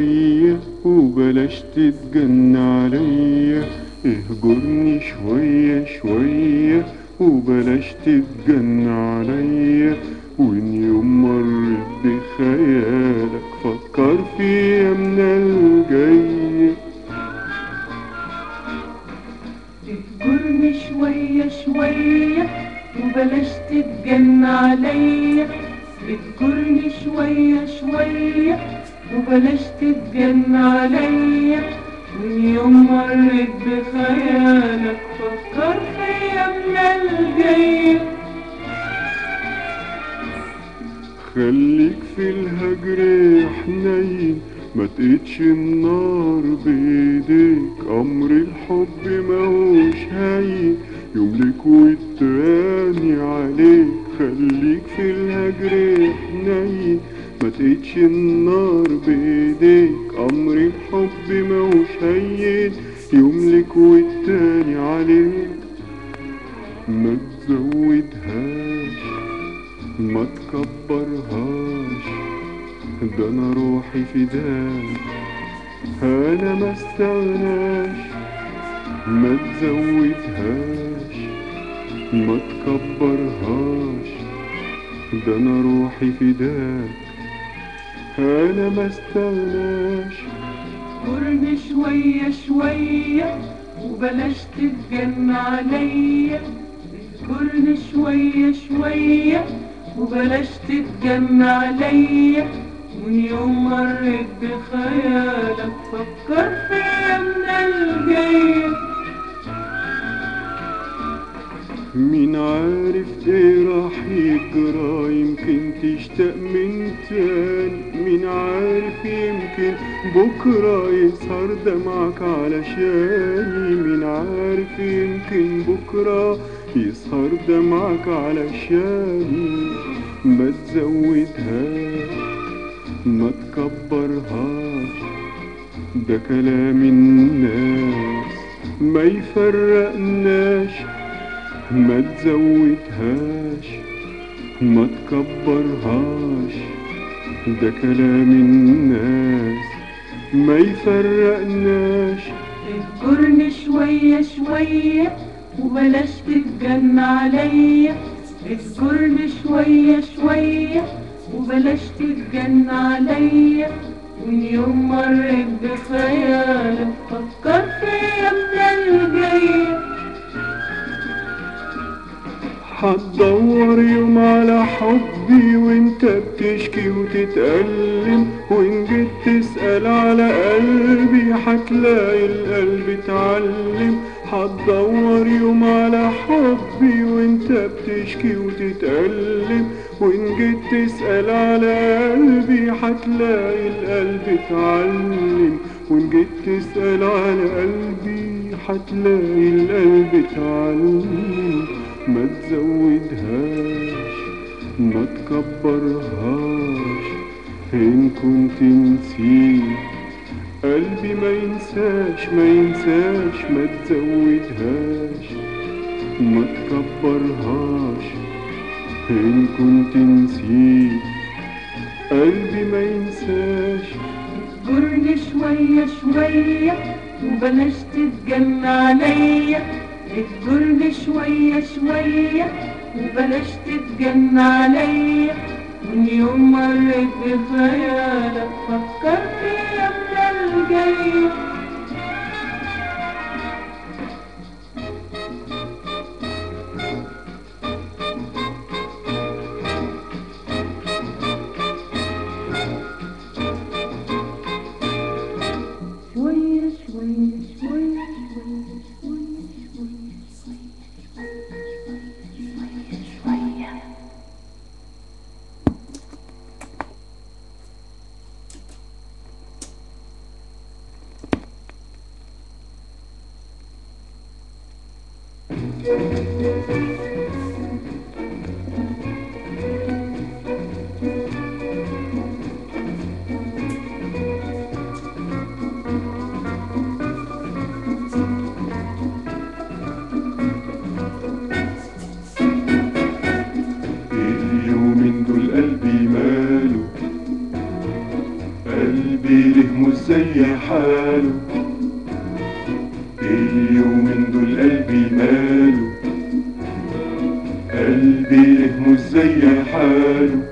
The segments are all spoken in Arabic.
اهجرني شوية وبلاش تتجن عليا اهجرني شوية شوية وبلاش تتجن عليا وإن يوم مرت بخيالك فكر في أيامنا الجاية تهجرني شوية شوية وبلاش تتجن عليا تهجرني شوية شوية وبلاش تتجن عليا من يوم مرت بخيالك فكر في أيامنا الجاية خليك في الهجر حنين ما تقيتش النار بإيديك أمر الحب ماهوش هين. يملك والتاني عليك خليك في الهجر حنين ما تقيتش النار بإيديك أمر الحب ماهوش هين. يملك والتاني عليك. ما تزودهاش ما تكبرهاش. ده أنا روحي فداك أنا ما استغناش. ما تزودهاش. ما تكبرهاش. ده أنا روحي فداك أنا ما استغناش. اذكرني شوية شوية وبلاش تتجن عليا. اذكرني شوية شوية وبلاش تتجن عليا. من يوم مرت بخيالك فكر في مين عارف إيه راح يجرى يمكن تشتاق من تاني؟ مين عارف يمكن بكرة يسهر دمعك علشاني؟ مين عارف يمكن بكرة يسهر دمعك علشاني؟ ما تزودهاش ما تكبرهاش ده كلام الناس ما يفرقناش ما تزودهاش ما تكبرهاش ده كلام الناس ما يفرقناش. اذكرني شوية شوية وبلاش تتجن عليا. اذكرني شوية شوية وبلاش تتجن عليا. من يوم مرت بخيالك فكر في هتدور يوم على حبي وانت بتشكي وتتألم وإن جيت تسأل على قلبي هتلاقي القلب اتعلم. هتدور يوم على حبي وانت بتشكي وتتألم وإن جيت تسأل على قلبي هتلاقي القلب اتعلم. وإن جيت تسأل على قلبي هتلاقي القلب اتعلم. ما تزودهاش ما تكبرهاش. إن كنت نسيت؟ قلبي ما ينساش ما ينساش ما تزودهاش. ما تكبرهاش إن كنت نسيت؟ قلبي ما ينساش. اذكرني شوية شوية وبلاش تتجن عليا. اذكرني شوية شوية وبلاش تتجن عليا. من يوم مرت بخيالك فكر في أيامنا الجاية قلبي ماله زي حاله. قلبي ماله. قلبي مش زي حاله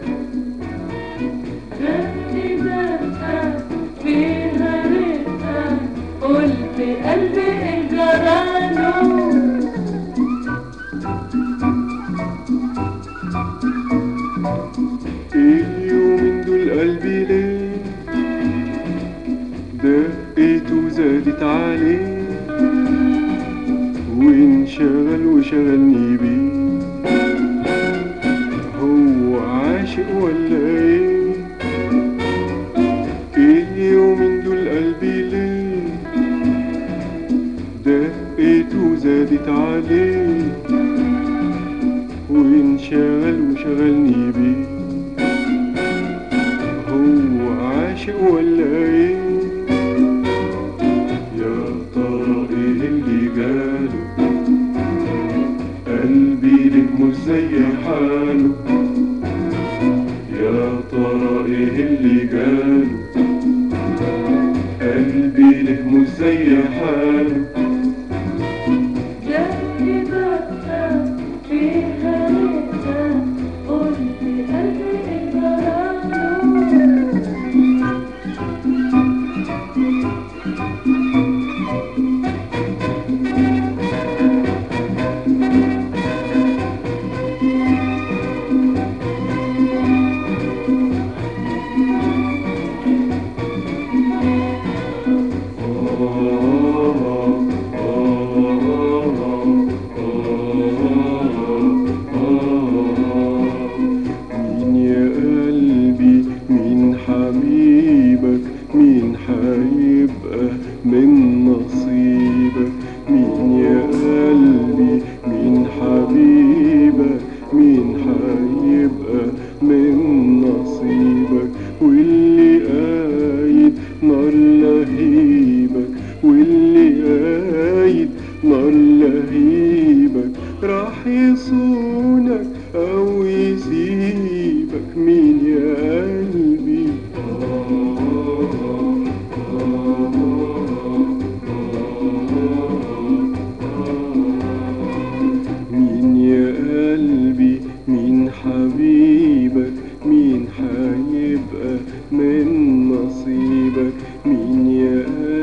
فيها رقة قلت قلبي إجراله اليومين دول قلبي ليه؟ زادت عليه. عاشق ولا إيه؟ اليومين دول قلبي ليه؟ دقته زادت عليه. وانشغل وشغلني بيه. هو عاشق ولا إيه؟ قلبي لك مش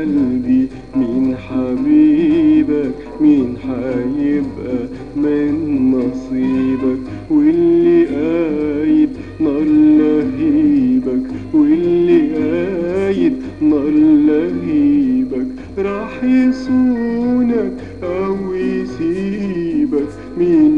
قلبي مين حبيبك مين حيبقى من نصيبك. واللي قايد نار لهيبك. واللي قايد نار لهيبك. راح يصونك أو يسيبك. مين